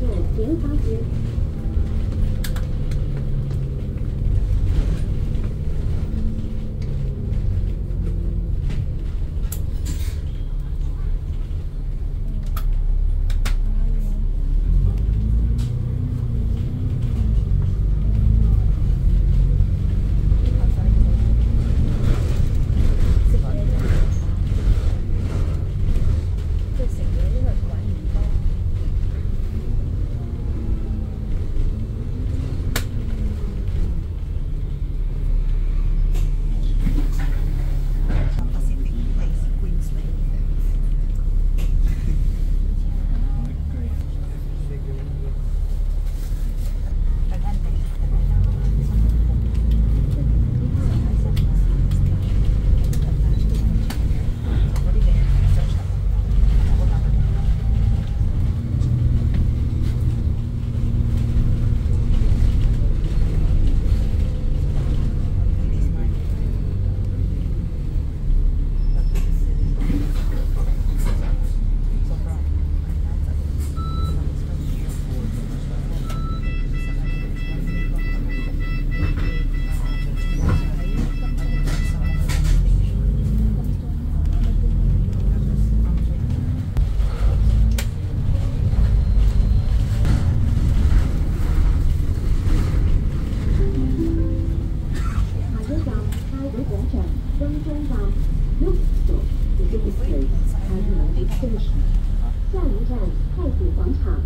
Yeah. 广场登中站，Look stop Pacific Place, Cardinal Station。下一站太古广场，